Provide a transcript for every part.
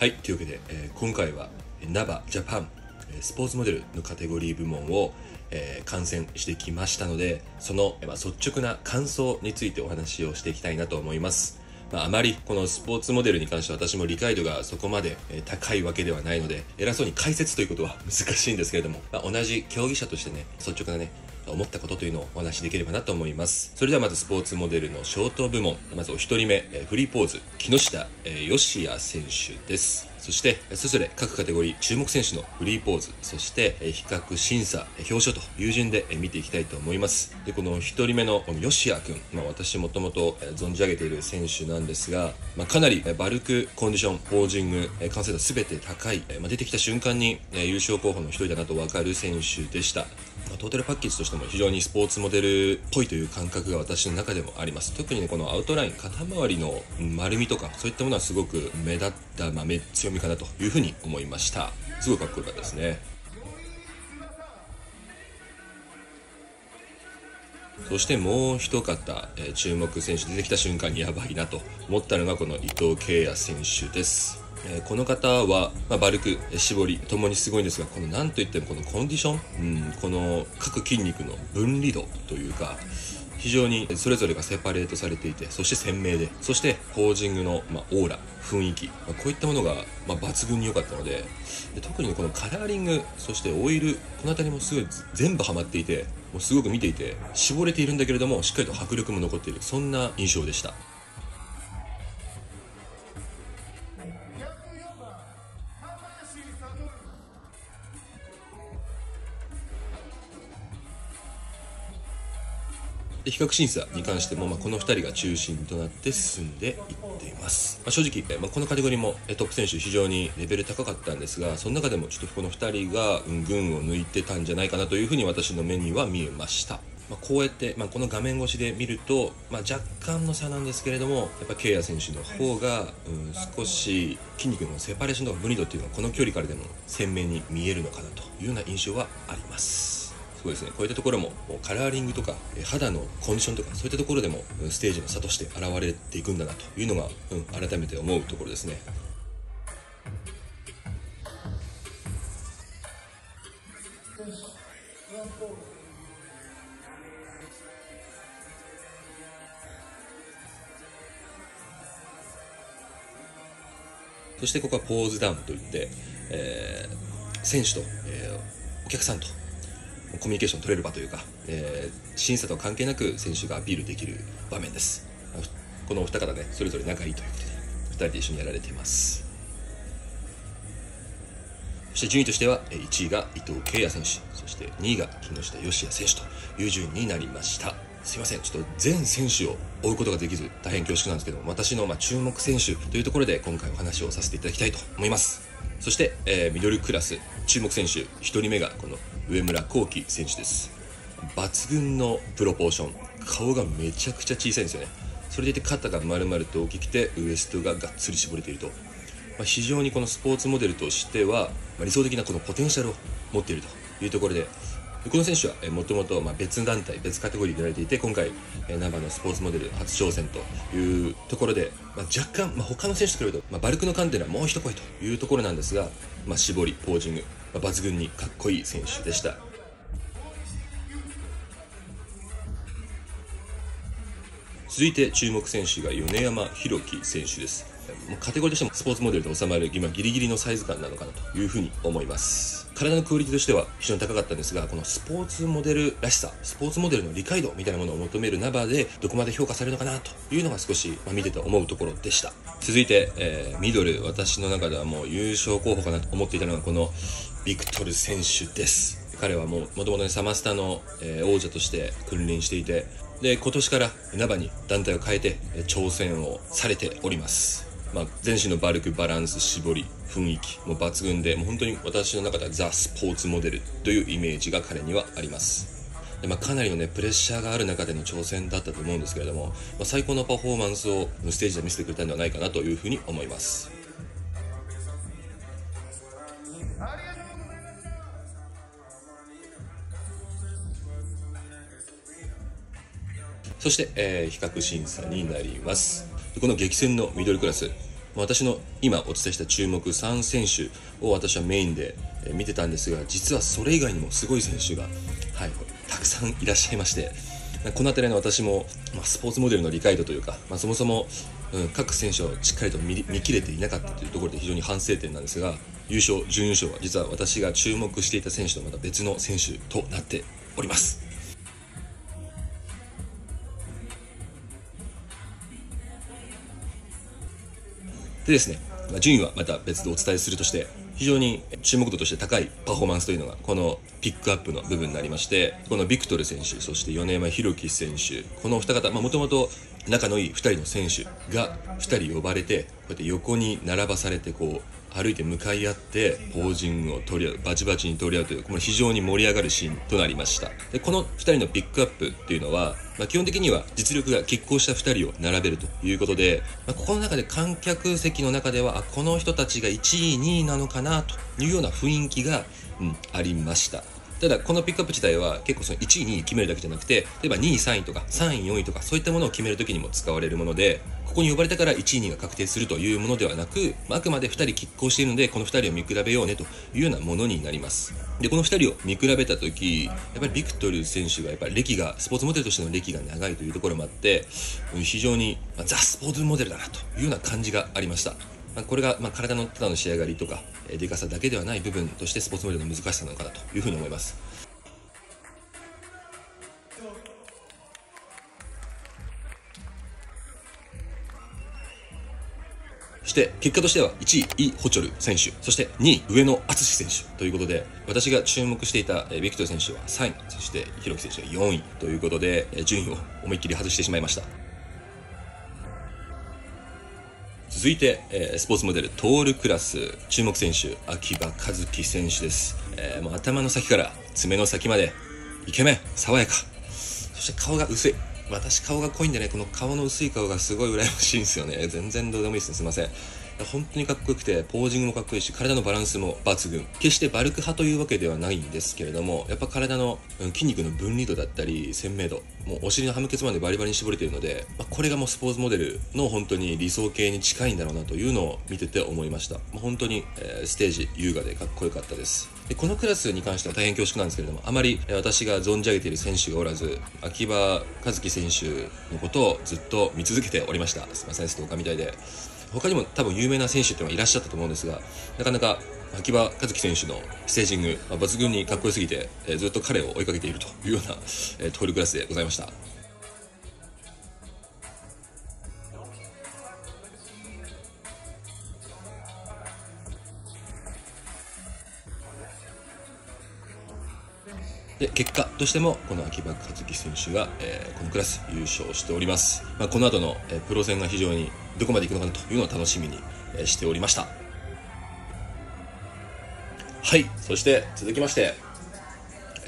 はいというわけで、えー今回はナバジャパンえースポーツモデルのカテゴリー部門を、えー観戦してきましたのでその、まあ、率直な感想についてお話をしていきたいなと思います。まあ、あまりこのスポーツモデルに関しては私も理解度がそこまで高いわけではないので偉そうに解説ということは 難しいんですけれども、まあ、同じ競技者としてね率直なね思ったことというのをお話しできればなと思います。それではまずスポーツモデルのショート部門。まずお一人目えフリーポーズ木下えー義也選手です。そしてそれぞれ各カテゴリー注目選手のフリーポーズそして比較審査表彰という順で見ていきたいと思います。でこの一人目のこの義也君、まあ、私もともと存じ上げている選手なんですが、まあ、かなりバルクコンディションポージング完成度全て高い、まあ、出てきた瞬間に優勝候補の一人だなと分かる選手でした、トータルパッケージとしても非常にスポーツモデルっぽいという感覚が私の中でもあります。特にねこのアウトライン肩周りの丸みとかそういったものはすごく目立った、まあ、目強みかなというふうに思いましたすごいかっこよかったですねそしてもう一方、えー注目選手出てきた瞬間にやばいなと思ったのがこの伊藤慶也選手です。えーこの方は、まあ、バルク、えー絞りともにすごいんですがこの何といってもこのコンディション、うん、この各筋肉の分離度というか非常にそれぞれがセパレートされていてそして鮮明でそしてポージングの、まあ、オーラ雰囲気、まあ、こういったものが、まあ、抜群に良かったのでで特にこのカラーリングそしてオイルこの辺りもすごい全部ハマっていてもうすごく見ていて絞れているんだけれどもしっかりと迫力も残っているそんな印象でした。で比較審査に関しても、まあ、この2人が中心となって進んでいっています、まあ、正直、えまあ、このカテゴリーもトップ選手非常にレベル高かったんですがその中でもちょっとこの2人がうん群を抜いてたんじゃないかなというふうに私の目には見えました。まあ、こうやって、まあ、この画面越しで見ると、まあ、若干の差なんですけれどもやっぱケイヤ選手の方が、うん、少し筋肉のセパレーションとか分離度っていうのはこの距離からでも鮮明に見えるのかなというような印象はあります。すごいですね。こういったところもカラーリングとか肌のコンディションとかそういったところでもステージの差として現れていくんだなというのが、うん、改めて思うところですね。そしてここはポーズダウンといって、えー選手と、えーお客さんとコミュニケーション取れる場というか、えー審査と関係なく選手がアピールできる場面です。このお二方ねそれぞれ仲いいということで2人で一緒にやられています。そして順位としては1位が伊藤慶也選手そして2位が木下義也選手という順位になりました。すいませんちょっと全選手を追うことができず大変恐縮なんですけども私のまあ注目選手というところで今回お話をさせていただきたいと思います。そして、えーミドルクラス注目選手1人目がこの上村幸輝選手です。抜群のプロポーション。顔がめちゃくちゃ小さいんですよね。それでいて肩が丸々と大きくてウエストががっつり絞れていると、まあ、非常にこのスポーツモデルとしては、まあ理想的なこのポテンシャルを持っていると。いうところでこの選手はもともと別団体別カテゴリーでやられていて今回えーナンバーのスポーツモデル初挑戦というところで、まあ、若干、まあ、他の選手と比べると、まあ、バルクの観点ではもう一声というところなんですが、まあ、絞りポージング、抜群にかっこいい選手でした。続いて注目選手が米山弘樹選手です。カテゴリーとしてもスポーツモデルで収まる今ギリギリのサイズ感なのかなというふうに思います。体のクオリティとしては非常に高かったんですがこのスポーツモデルらしさスポーツモデルの理解度みたいなものを求めるナバでどこまで評価されるのかなというのが少し、ま見てて思うところでした。続いて、えーミドル。私の中ではもう優勝候補かなと思っていたのがこのビクトル選手です。彼はもうもともとサマスタの、え王者として君臨していてで今年からナバに団体を変えて挑戦をされております。まあ、全身のバルクバランス絞り雰囲気も抜群でもう本当に私の中ではザ・スポーツモデルというイメージが彼にはありますで、まあ、かなりのねプレッシャーがある中での挑戦だったと思うんですけれども、まあ、最高のパフォーマンスをステージで見せてくれたんではないかなというふうに思いますそして、えー比較審査になります。この激戦のミドルクラス、私の今お伝えした注目3選手を私はメインで見てたんですが実はそれ以外にもすごい選手が、はい、たくさんいらっしゃいましてこの辺りの私も、まあ、スポーツモデルの理解度というか、まあ、そもそも、うん、各選手をしっかりと見切れていなかったというところで非常に反省点なんですが優勝準優勝は実は私が注目していた選手とまた別の選手となっております。でですね、まあ、順位はまた別でお伝えするとして非常に注目度として高いパフォーマンスというのがこのピックアップの部分になりましてこのビクトル選手そして米山弘樹選手このお二方もともと仲のいい2人の選手が2人呼ばれてこうやって横に並ばされてこう歩いて向かい合ってポージングを取り合うバチバチに取り合うというこの非常に盛り上がるシーンとなりました。でこの2人のピックアップっていうのは、まあ、基本的には実力が拮抗した2人を並べるということで、まあ、ここの中で観客席の中ではあこの人たちが1位2位なのかなというような雰囲気が、うん、ありました。ただこのピックアップ自体は結構その1位2位決めるだけじゃなくて例えば2位3位とか3位4位とかそういったものを決めるときにも使われるものでここに呼ばれたから1位2位が確定するというものではなく、まあ、あくまで2人拮抗しているのでこの2人を見比べようねというようなものになります。でこの2人を見比べた時やっぱりビクトル選手がやっぱり歴がスポーツモデルとしての歴が長いというところもあって非常に、ま、ザ・スポーツモデルだなというような感じがありました、これが、ま、体のただの仕上がりとか、でかさだけではない部分としてスポーツモデルの難しさなのかなというふうに思います。そして結果としては1位、イ・ホチョル選手、そして2位、上野敦選手ということで、私が注目していたビクトル選手は3位、そしてヒロキ選手が4位ということで、順位を思いっきり外してしまいました。続いて、えー、スポーツモデルトールクラス注目選手秋葉和樹選手です、えー、もう頭の先から爪の先までイケメン爽やかそして顔が薄い私顔が濃いんでね、この顔の薄い顔がすごい羨ましいんですよね。全然どうでもいいですね。すいません。本当にかっこよくて、ポージングもかっこいいし、体のバランスも抜群。決してバルク派というわけではないんですけれども、やっぱ体の筋肉の分離度だったり、鮮明度、もうお尻のハムケツまでバリバリに絞れているので、まあ、これがもうスポーツモデルの本当に理想形に近いんだろうなというのを見てて思いました。まあ、本当に、えー、ステージ優雅でかっこよかったです。でこのクラスに関しては大変恐縮なんですけれども、あまり私が存じ上げている選手がおらず、秋葉和樹選手のことをずっと見続けておりました。すいません、ストーカーみたいで。他にも多分有名な選手ってのはいらっしゃったと思うんですが、なかなか秋葉和樹選手のステージング、まあ、抜群にかっこよすぎて、えー、ずっと彼を追いかけているというような、えー、トールクラスでございました。で結果としてもこの秋葉和樹選手が、えー、このクラス優勝しております、まあ、この後の、えー、プロ戦が非常にどこまでいくのかなというのを楽しみに、えー、しておりました。はい。そして続きまして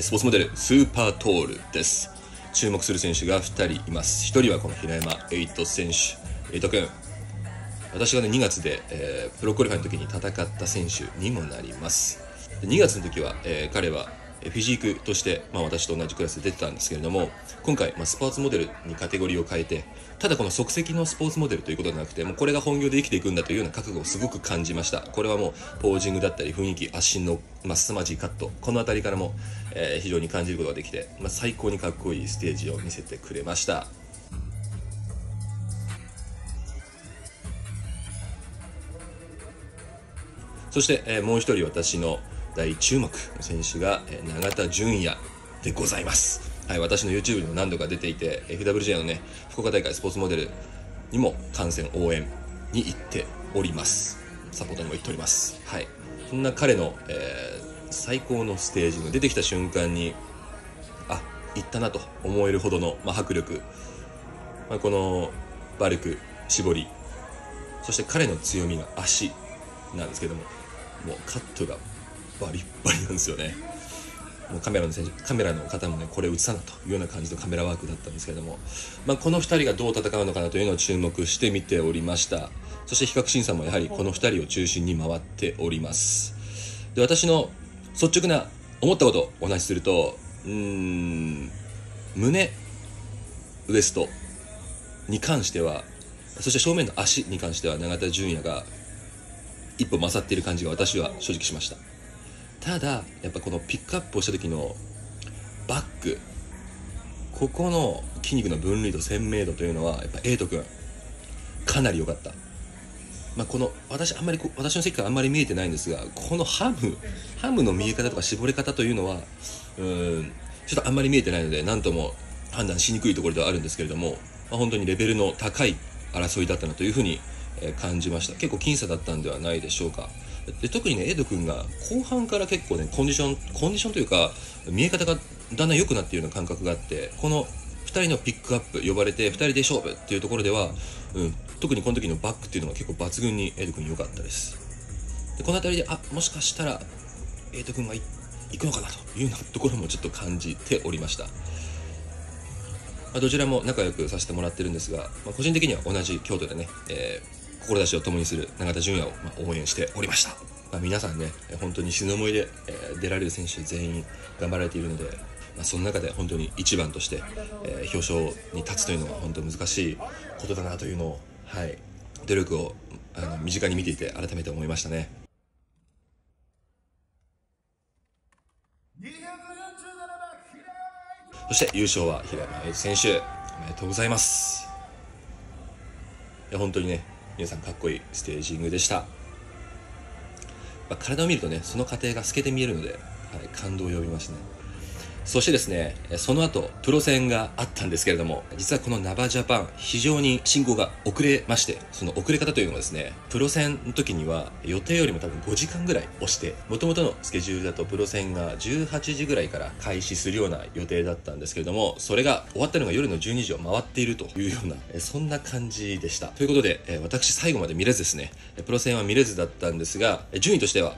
スポーツモデルスーパートールです。注目する選手が2人います。1人はこの平山エイト選手。エイト君私がね2月で、えー、プロクリファイの時に戦った選手にもなります。2月の時は、えー、彼はフィジークとして、まあ、私と同じクラスで出てたんですけれども今回、まあ、スポーツモデルにカテゴリーを変えてただこの即席のスポーツモデルということではなくてもうこれが本業で生きていくんだというような覚悟をすごく感じました。これはもうポージングだったり雰囲気足の、まあ、凄まじいカットこの辺りからも、えー、非常に感じることができて、まあ、最高にかっこいいステージを見せてくれました。そして、えー、もう一人私の大注目の選手が、え永田純也でございます。はい、私の YouTube にも何度か出ていて、FWJ のね、福岡大会スポーツモデルにも観戦応援に行っております。サポートにも行っております。はい。そんな彼の、えー、最高のステージが出てきた瞬間に、あ、行ったなと思えるほどの、まあ、迫力。まあ、このバルク、絞り、そして彼の強みが足なんですけども、もうカットがバリッバリなんですよね。もうカメラの選手カメラの方もねこれ映さなというような感じのカメラワークだったんですけども、まあ、この2人がどう戦うのかなというのを注目して見ておりました。そして比較審査もやはりこの2人を中心に回っております。で私の率直な思ったことをお話しするとうーん胸ウエストに関してはそして正面の足に関しては永田純也が一歩勝っている感じが私は正直しました。ただやっぱこのピックアップをした時のバックここの筋肉の分離度鮮明度というのはやっぱエイト君かなり良かった。まあ、この私あんまり私の席からあんまり見えてないんですがこのハムハムの見え方とか絞れ方というのはうんちょっとあんまり見えてないので何とも判断しにくいところではあるんですけれども、まあ、本当にレベルの高い争いだったなというふうに感じました。結構僅差だったんではないでしょうか。で特にねエド君が後半から結構ねコンディションコンディションというか見え方がだんだん良くなっているような感覚があってこの2人のピックアップ呼ばれて2人で勝負っていうところでは、うん、特にこの時のバックっていうのが結構抜群にエド君良かったです。でこの辺りであもしかしたらエイド君が行くのかなというようなところもちょっと感じておりました。まあ、どちらも仲良くさせてもらってるんですが、まあ、個人的には同じ京都でね、えー、志を共にする永田純也を、ま応援しておりました、まあ、皆さんね本当に死ぬ思いで、えー、出られる選手全員頑張られているので、まあ、その中で本当に一番として、えー、表彰に立つというのは本当難しいことだなというのを、はい、努力をあの身近に見ていて改めて思いましたね。そして優勝は平山英選手おめでとうございますいや本当にね皆さんかっこいいステージングでした、まあ、体を見るとねその過程が透けて見えるので、はい、感動を呼びますね。そしてですね、その後、プロ戦があったんですけれども、実はこのナバジャパン、非常に進行が遅れまして、その遅れ方というのはですね、プロ戦の時には予定よりも多分5時間ぐらい押して、もともとのスケジュールだとプロ戦が18時ぐらいから開始するような予定だったんですけれども、それが終わったのが夜の12時を回っているというような、そんな感じでした。ということで、私最後まで見れずですね、プロ戦は見れずだったんですが、順位としては、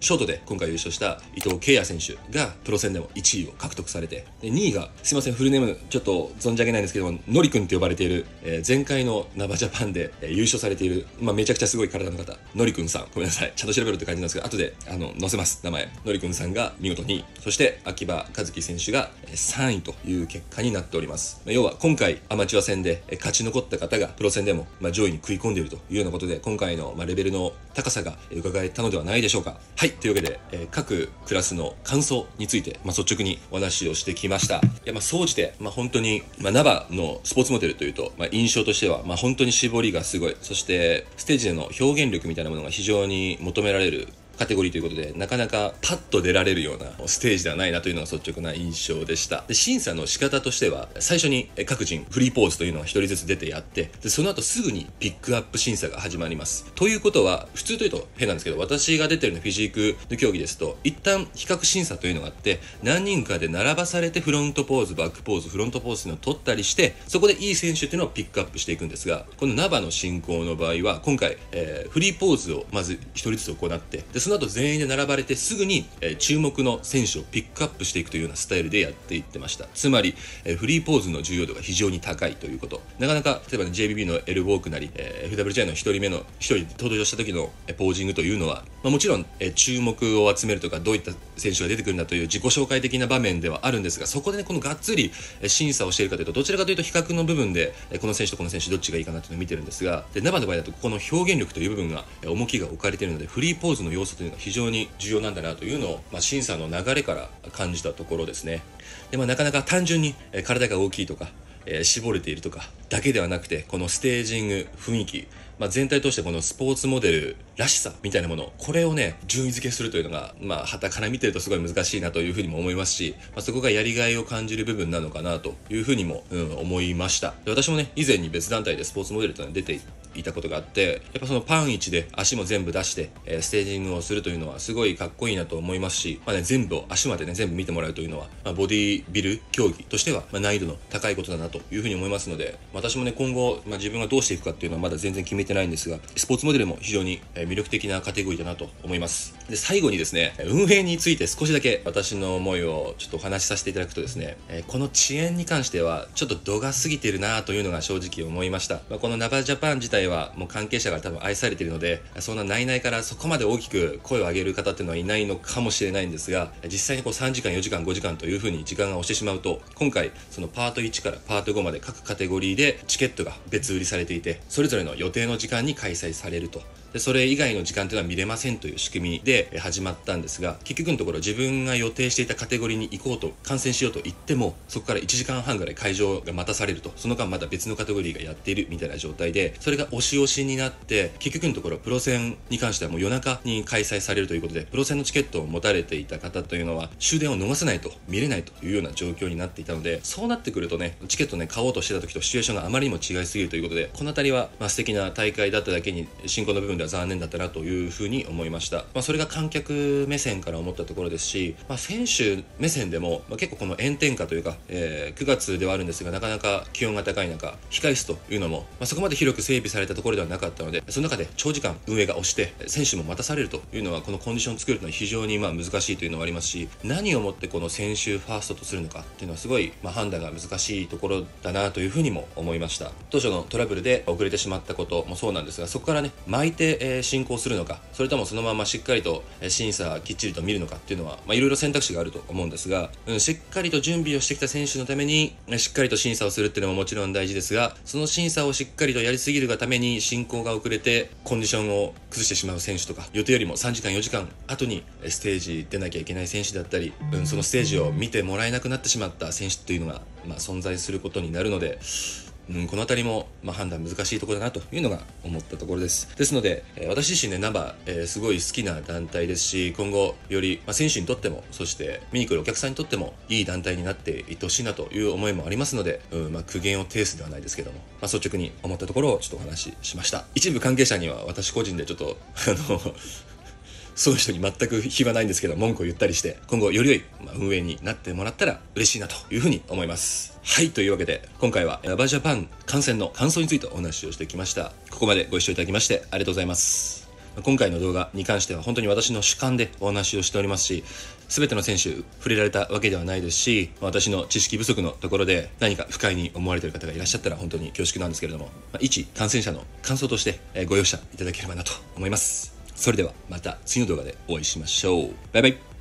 ショートで今回優勝した伊藤慶也選手がプロ戦でも1位を獲得されて、で2位が、すいません、フルネームちょっと存じ上げないんですけども、のりくんって呼ばれている、えー、前回のナバジャパンで、えー、優勝されている、まあ、めちゃくちゃすごい体の方、のりくんさん、ごめんなさい、ちゃんと調べるって感じなんですけど、後で、あの、載せます、名前。のりくんさんが見事2位、そして秋葉和樹選手が3位という結果になっております。要は、今回アマチュア戦で勝ち残った方が、プロ戦でも、まあ、上位に食い込んでいるというようなことで、今回の、まあ、レベルの高さが伺えたのではないでしょうか。はい、というわけで、えー、各クラスの感想について、まあ、率直にお話をしてきました。いや、まあ、総じて、まあ、本当に、まあ、ナバのスポーツモデルというと、まあ、印象としては、まあ、本当に絞りがすごい。そして、ステージでの表現力みたいなものが非常に求められるカテゴリーということで、なかなかパッと出られるようなステージではないなというのが率直な印象でした。で、審査の仕方としては、最初に各人フリーポーズというのが一人ずつ出てやって、で、その後すぐにピックアップ審査が始まります。ということは、普通というと変なんですけど、私が出てるのフィジークの競技ですと、一旦比較審査というのがあって、何人かで並ばされてフロントポーズ、バックポーズ、フロントポーズのを取ったりして、そこでいい選手っていうのをピックアップしていくんですが、このナバの進行の場合は、今回、えー、フリーポーズをまず一人ずつ行って、で、その後全員で並ばれてすぐに、え、注目の選手をピックアップしていくというようなスタイルでやっていってました。つまり、え、フリーポーズの重要度が非常に高いということ。なかなか例えば、ね、JBB のエルボークなり、え、FWJ の1人目の1人登場した時の、ポージングというのは、まあ、もちろん、え注目を集めるとかどういった選手が出てくるんだという自己紹介的な場面ではあるんですがそこでねこのがっつり審査をしているかというとどちらかというと比較の部分でこの選手とこの選手どっちがいいかなというのを見てるんですがで生の場合だとこの表現力という部分が重きが置かれているのでフリーポーズの要素というのが非常に重要なんだなというのを、まあ、審査の流れから感じたところですねで、まあ、なかなか単純に体が大きいとか、えー、絞れているとかだけではなくてこのステージング雰囲気まあ、全体としてこのスポーツモデルらしさみたいなもの、これをね、順位付けするというのが、まあ、旗から見てるとすごい難しいなというふうにも思いますし、まあ、そこがやりがいを感じる部分なのかなというふうにも、うん、思いましたで。私もね、以前に別団体でスポーツモデルというのは出ていたことがあって、やっぱそのパン1で足も全部出して、えー、ステージングをするというのはすごいかっこいいなと思いますし、まあね、全部足までね、全部見てもらうというのは、まあ、ボディビル競技としては、まあ、難易度の高いことだなというふうに思いますので、私もね、今後、まあ、自分がどうしていくかっていうのはまだ全然決めてないんですが、スポーツモデルも非常に魅力的なカテゴリーだなと思います。で、最後にですね、運営について少しだけ私の思いをちょっとお話しさせていただくとですね、えこの遅延に関してはちょっと度が過ぎてるなというのが正直思いました。まあ、このナバジャパン自体はもう関係者が多分愛されているので、そんな内々からそこまで大きく声を上げる方っていうのはいないのかもしれないんですが、実際にこう3時間、4時間、5時間というふうに時間が押してしまうと、今回そのパート1からパート5まで各カテゴリーでチケットが別売りされていて、それぞれの予定の時間に開催されると。でそれ以外の時間というのは見れませんという仕組みで始まったんですが結局のところ自分が予定していたカテゴリーに行こうと観戦しようと言ってもそこから1時間半ぐらい会場が待たされると。その間まだ別のカテゴリーがやっているみたいな状態でそれが押し押しになって結局のところプロ戦に関してはもう夜中に開催されるということでプロ戦のチケットを持たれていた方というのは終電を逃せないと見れないというような状況になっていたのでそうなってくるとねチケットね買おうとしてた時とシチュエーションがあまりにも違いすぎるということでこの辺りは、まあ、素敵な大会だっただけに進行の部分では残念だったなというふうに思いました、まあ、それが観客目線から思ったところですし、まあ、選手目線でも、まあ、結構この炎天下というか、えー、9月ではあるんですがなかなか気温が高い中控室というのも、まあ、そこまで広く整備されたところではなかったのでその中で長時間運営が押して選手も待たされるというのはこのコンディションを作るのは非常にまあ難しいというのはありますし何をもってこの選手ファーストとするのかっていうのはすごいまあ判断が難しいところだなというふうにも思いました。当初のトラブルで遅れてしまったこともそうなんですがそこからね巻いて、え、進行するのかそれともそのまましっかりと審査きっちりと見るのかっていうのは、いろいろ選択肢があると思うんですが、うん、しっかりと準備をしてきた選手のためにしっかりと審査をするっていうのももちろん大事ですがその審査をしっかりとやりすぎるがために進行が遅れてコンディションを崩してしまう選手とか予定よりも3時間4時間後にステージ出なきゃいけない選手だったり、うん、そのステージを見てもらえなくなってしまった選手っていうのが、まあ、存在することになるのでうん、この辺りも、まあ、判断難しいところだなというのが思ったところです。ですので、え、私自身ね、ナバ、えー、すごい好きな団体ですし、今後より、まあ、選手にとっても、そして見に来るお客さんにとっても、いい団体になっていってほしいなという思いもありますので、うん、まあ、苦言を呈すではないですけども、まあ、率直に思ったところをちょっとお話ししました。一部関係者には私個人でちょっと、あの、その人に全く非はないんですけど、文句を言ったりして、今後より良い運営になってもらったら嬉しいなというふうに思います。はい、というわけで、今回はラバージャパン観戦の感想についてお話をしてきました。ここまでご視聴いただきましてありがとうございます。今回の動画に関しては本当に私の主観でお話をしておりますし、全ての選手触れられたわけではないですし、私の知識不足のところで何か不快に思われている方がいらっしゃったら本当に恐縮なんですけれども、一感染者の感想としてご容赦いただければなと思います。それではまた次の動画でお会いしましょう。バイバイ。